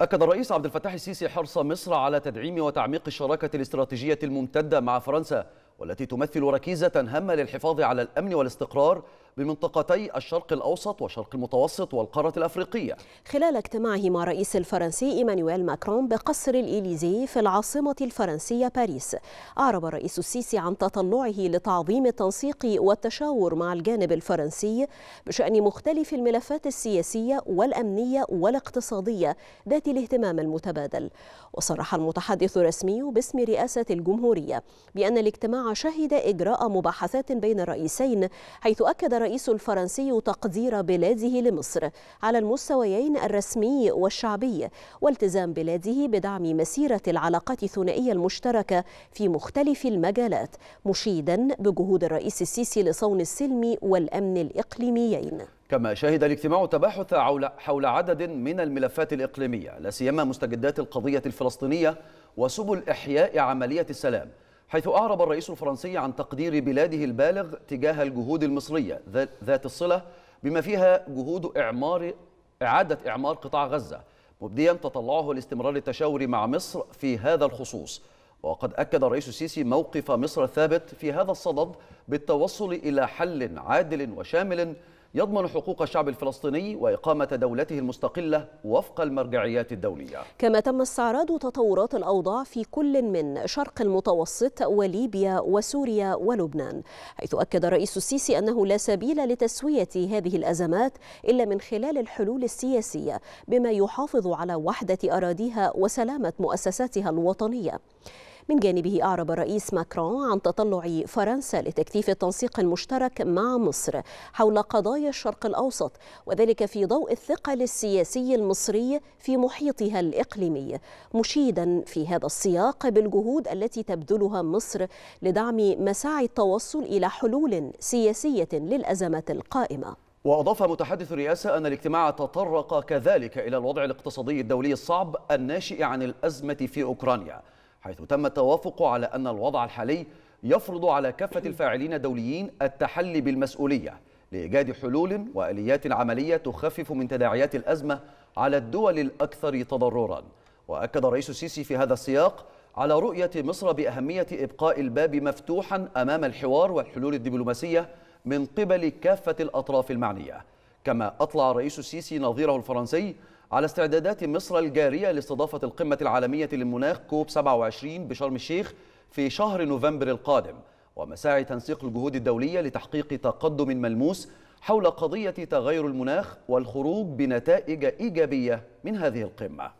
أكد الرئيس عبد الفتاح السيسي حرص مصر على تدعيم وتعميق الشراكة الاستراتيجية الممتدة مع فرنسا والتي تمثل ركيزة هامة للحفاظ على الأمن والاستقرار بمنطقتي الشرق الأوسط والشرق المتوسط والقارة الأفريقية. خلال اجتماعه مع الرئيس الفرنسي إيمانويل ماكرون بقصر الإليزي في العاصمة الفرنسية باريس أعرب الرئيس السيسي عن تطلعه لتعظيم التنسيق والتشاور مع الجانب الفرنسي بشأن مختلف الملفات السياسية والأمنية والاقتصادية ذات الاهتمام المتبادل. وصرح المتحدث الرسمي باسم رئاسة الجمهورية بأن الاجتماع شهد إجراء مباحثات بين الرئيسين حيث أكد الرئيس الفرنسي تقدير بلاده لمصر على المستويين الرسمي والشعبي والتزام بلاده بدعم مسيرة العلاقات الثنائية المشتركة في مختلف المجالات مشيدا بجهود الرئيس السيسي لصون السلم والأمن الإقليميين. كما شهد الاجتماع تباحث حول عدد من الملفات الإقليمية لا سيما مستجدات القضية الفلسطينية وسبل إحياء عملية السلام. حيث أعرب الرئيس الفرنسي عن تقدير بلاده البالغ تجاه الجهود المصرية ذات الصلة بما فيها جهود إعمار إعادة إعمار قطاع غزة مبديا تطلعه لاستمرار التشاور مع مصر في هذا الخصوص. وقد أكد الرئيس السيسي موقف مصر الثابت في هذا الصدد بالتوصل إلى حل عادل وشامل يضمن حقوق الشعب الفلسطيني وإقامة دولته المستقلة وفق المرجعيات الدولية. كما تم استعراض تطورات الأوضاع في كل من شرق المتوسط وليبيا وسوريا ولبنان حيث أكد الرئيس السيسي أنه لا سبيل لتسوية هذه الأزمات إلا من خلال الحلول السياسية بما يحافظ على وحدة أراضيها وسلامة مؤسساتها الوطنية. من جانبه أعرب الرئيس ماكرون عن تطلع فرنسا لتكثيف التنسيق المشترك مع مصر حول قضايا الشرق الأوسط وذلك في ضوء الثقل السياسي المصري في محيطها الإقليمي مشيدا في هذا السياق بالجهود التي تبذلها مصر لدعم مساعي التوصل إلى حلول سياسية للأزمات القائمة. وأضاف متحدث الرئاسة أن الاجتماع تطرق كذلك إلى الوضع الاقتصادي الدولي الصعب الناشئ عن الأزمة في أوكرانيا. حيث تم التوافق على أن الوضع الحالي يفرض على كافة الفاعلين الدوليين التحلي بالمسؤولية لإيجاد حلول وآليات عملية تخفف من تداعيات الأزمة على الدول الأكثر تضررا. وأكد الرئيس السيسي في هذا السياق على رؤية مصر بأهمية إبقاء الباب مفتوحا أمام الحوار والحلول الدبلوماسية من قبل كافة الأطراف المعنية. كما أطلع الرئيس السيسي نظيره الفرنسي على استعدادات مصر الجارية لاستضافة القمة العالمية للمناخ كوب 27 بشرم الشيخ في شهر نوفمبر القادم ومساعي تنسيق الجهود الدولية لتحقيق تقدم ملموس حول قضية تغير المناخ والخروج بنتائج إيجابية من هذه القمة.